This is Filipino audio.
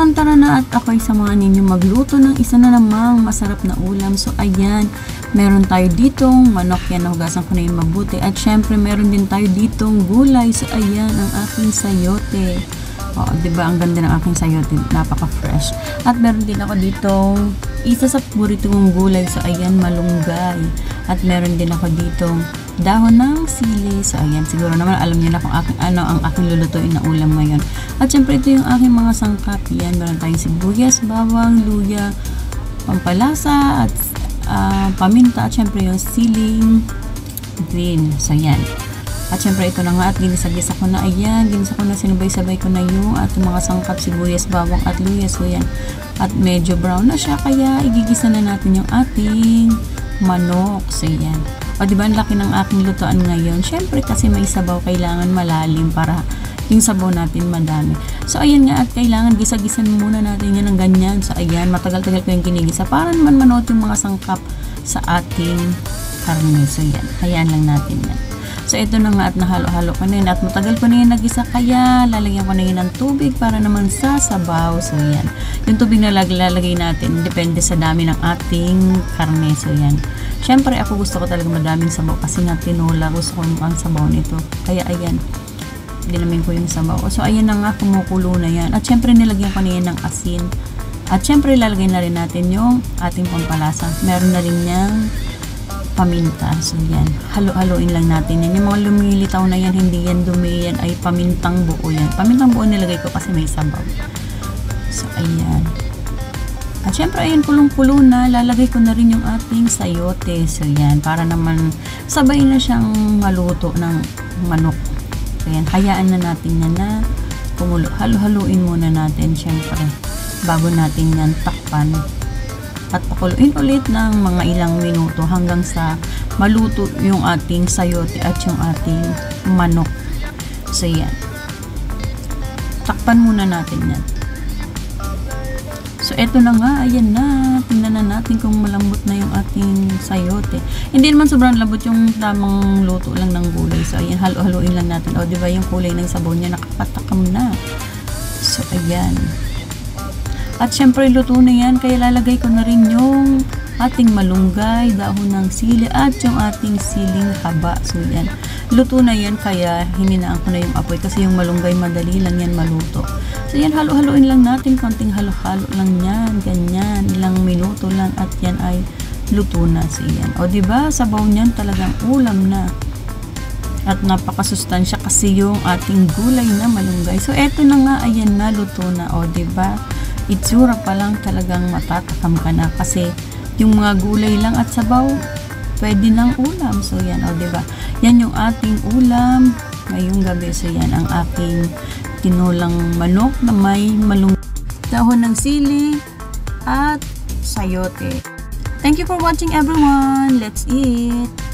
Tara na at ako'y samahan ninyo magluto ng isa na namang masarap na ulam. So, ayan, meron tayo ditong manok yan, nahugasan ko na yung mabuti. At syempre, meron din tayo ditong gulay. So, ayan, ang aking sayote. O, di ba ang ganda ng aking sayote, napaka-fresh. At meron din ako ditong isa sa paborito kong gulay. So, ayan, malunggay. At meron din ako ditong dahon ng sili. So, ayan, siguro naman alam niyo na kung aking, ano ang aking lulutuin na ulam ngayon. At syempre, ito yung aking mga sangkap. Yan, meron tayong sibuyas, bawang, luya, pampalasa, at uh, paminta, at syempre yung siling green. So, yan. At syempre, ito na nga at ginisa-gisa ko na. Ayan, ginisa ko na, sinubay-sabay ko na yung at yung mga sangkap, sibuyas, bawang, at luya. So, yan. At medyo brown na siya, kaya igigisa na natin yung ating manok. So, yan. O, di ba, ang laki ng aking lutuan ngayon. Syempre, kasi may sabaw, kailangan malalim para yung sabaw natin madami. So, ayan nga, at kailangan gisa-gisan muna natin yan ng ganyan. So, ayan, matagal-tagal ko yung kinigisa para naman manood yung mga sangkap sa ating karne. So, yan, hayaan lang natin yan. So, ito na nga at nahalo-halo ko na yun. At matagal ko na yun nagisa kaya lalagyan ko na yun ng tubig para naman sa sabaw. So, yan. Yung tubig na lalagay natin, depende sa dami ng ating karne. So, yan. Siyempre, ako gusto ko talaga madaming sabaw kasi nga tinola. Gusto ko yung ang sabaw nito. Kaya, ayan. Dinamin ko yung sabaw. So, ayan na nga, kumukulo na yan. At syempre, nilagyan ko na yan ng asin. At syempre, lalagay na rin natin yung ating pampalasa. Meron na rin niyang paminta. So. Halo-haloin lang natin yan. Yung mga lumilitaw na yan, hindi yan dumi yan, ay pamintang buo yan. Pamintang buo nilagay ko kasi may sabaw. So, ayan. At syempre, ayan, kulong-kulo na. Lalagay ko na rin yung ating sayote. So, yan. Para naman sabay na siyang maluto ng manok. So, yan. Hayaan na natin yan na kumulo. Halo-haluin muna natin, syempre. Bago natin yan takpan. At pakuluin ulit ng mga ilang minuto hanggang sa maluto yung ating sayote at yung ating manok. So, yan. Takpan muna natin yan. So, eto na nga, ayan na. Tingnan na natin kung malambot na yung ating sayote. Hindi naman sobrang lambot yung tamang luto lang ng gulay. So, ayan, halo-haloin lang natin. O, di ba yung kulay ng sabaw niya nakapatakam na. So, ayan. At syempre, luto na yan. Kaya lalagay ko na rin yung ating malunggay, dahon ng sili, at yung ating siling haba. So, yan. Luto na yan, kaya hininaan ko na yung apoy. Kasi yung malunggay, madali lang yan maluto. So, yan, halo-haloin lang natin. Konting halo-halo lang yan. Ganyan. Ilang minuto lang. At yan ay luto na. So, yan. O, diba? Sabaw niyan talagang ulam na. At napakasustansya kasi yung ating gulay na malunggay. So, eto na nga. Ayan na. Luto na. O, diba? Itsura pa lang talagang matatakam ka na. Kasi yung mga gulay lang at sabaw, pwede ng ulam. So, yan. O, diba? Yan yung ating ulam ngayong gabi. So, yan ang aking tinulang manok na may malung dahon ng sili at sayote. Thank you for watching everyone. Let's eat!